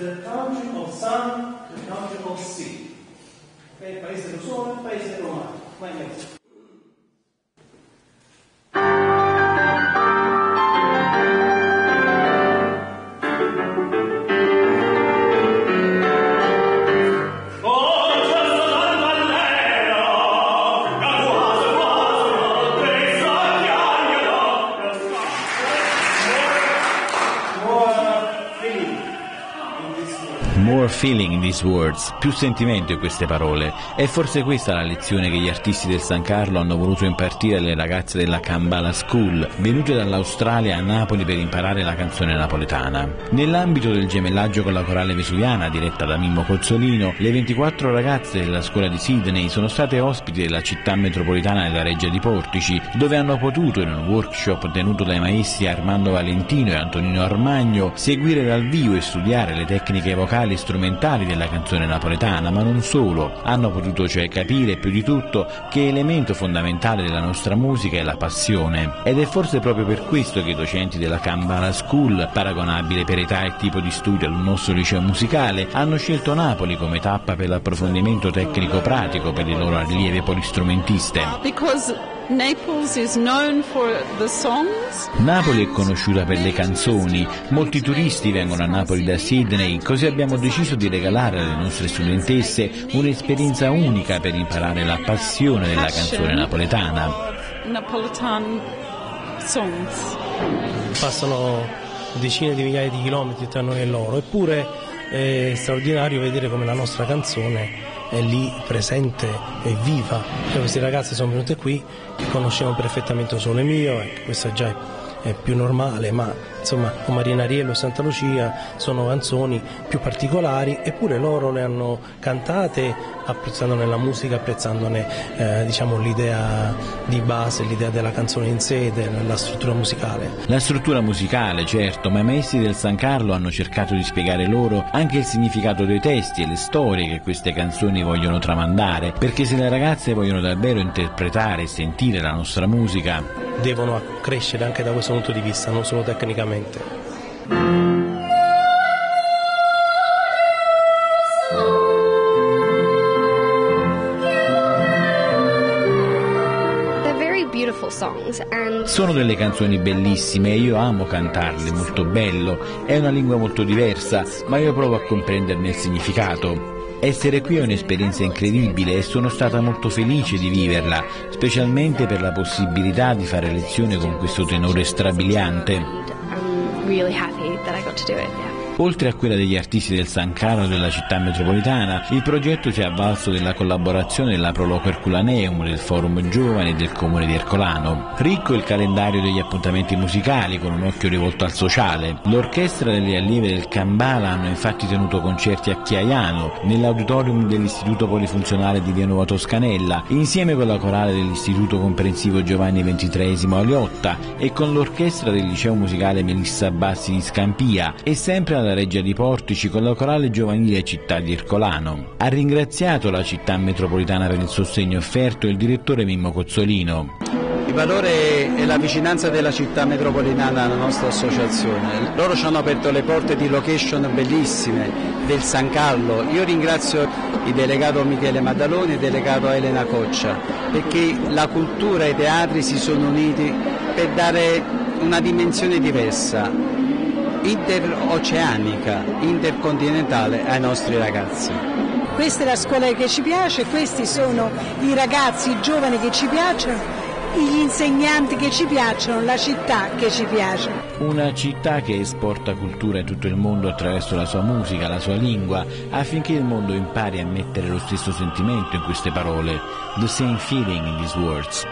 the country of sun, the country of sea. Ok, paese del sole, paese del mare. Vai More feeling in these words, più sentimento in queste parole. È forse questa la lezione che gli artisti del San Carlo hanno voluto impartire alle ragazze della Kambala School, venute dall'Australia a Napoli per imparare la canzone napoletana. Nell'ambito del gemellaggio con la corale vesuviana, diretta da Mimmo Cozzolino, le 24 ragazze della scuola di Sydney sono state ospiti della città metropolitana della Reggia di Portici, dove hanno potuto, in un workshop tenuto dai maestri Armando Valentino e Antonino Armagno, seguire dal vivo e studiare le tecniche vocali e strumentali della canzone napoletana, ma non solo. Hanno potuto cioè capire più di tutto che elemento fondamentale della nostra musica è la passione. Ed è forse proprio per questo che i docenti della Kambala School, paragonabile per età e tipo di studio al nostro liceo musicale, hanno scelto Napoli come tappa per l'approfondimento tecnico-pratico per le loro allievi polistrumentiste. Because Naples is known for the songs. Napoli è conosciuta per le canzoni, molti turisti vengono a Napoli da Sydney, così abbiamo deciso di regalare alle nostre studentesse un'esperienza unica per imparare la passione della canzone napoletana. Napolitan songs. Passano decine di migliaia di chilometri tra noi e loro, eppure è straordinario vedere come la nostra canzone è lì presente e viva. Cioè, questi ragazzi sono venuti qui che conoscevano perfettamente Sole Mio, e questo già è più normale, ma insomma con Marinariello e Santa Lucia sono canzoni più particolari, eppure loro le hanno cantate apprezzandone la musica, apprezzandone eh, diciamo, l'idea di base, l'idea della canzone in sé, della struttura musicale. La struttura musicale, certo, ma i maestri del San Carlo hanno cercato di spiegare loro anche il significato dei testi e le storie che queste canzoni vogliono tramandare, perché se le ragazze vogliono davvero interpretare e sentire la nostra musica, devono crescere anche da questo punto di vista, non solo tecnicamente. And Sono delle canzoni bellissime e io amo cantarle, molto bello. È una lingua molto diversa, ma io provo a comprenderne il significato. Essere qui è un'esperienza incredibile e sono stata molto felice di viverla, specialmente per la possibilità di fare lezione con questo tenore strabiliante. Really happy that I got to do it. Yeah. Oltre a quella degli artisti del San Carlo della città metropolitana, il progetto si è avvalso della collaborazione della Proloco Herculaneum, del Forum Giovane e del Comune di Ercolano. Ricco il calendario degli appuntamenti musicali, con un occhio rivolto al sociale. L'orchestra delle allieve del Cambala hanno infatti tenuto concerti a Chiaiano, nell'auditorium dell'Istituto Polifunzionale di Via Nuova Toscanella, insieme con la corale dell'Istituto Comprensivo Giovanni XXIII a Liotta e con l'orchestra del Liceo Musicale Melissa Bassi di Scampia e sempre alla Reggia di Portici con la corale giovanile Città di Ercolano. Ha ringraziato la città metropolitana per il sostegno offerto il direttore Mimmo Cozzolino. Il valore è la vicinanza della città metropolitana alla nostra associazione. Loro ci hanno aperto le porte di location bellissime del San Carlo. Io ringrazio il delegato Michele Maddaloni e il delegato Elena Coccia perché la cultura e i teatri si sono uniti per dare una dimensione diversa, interoceanica, intercontinentale ai nostri ragazzi. Questa è la scuola che ci piace, questi sono i ragazzi, i giovani che ci piacciono, gli insegnanti che ci piacciono, la città che ci piace. Una città che esporta cultura in tutto il mondo attraverso la sua musica, la sua lingua, affinché il mondo impari a mettere lo stesso sentimento in queste parole. The same feeling in these words.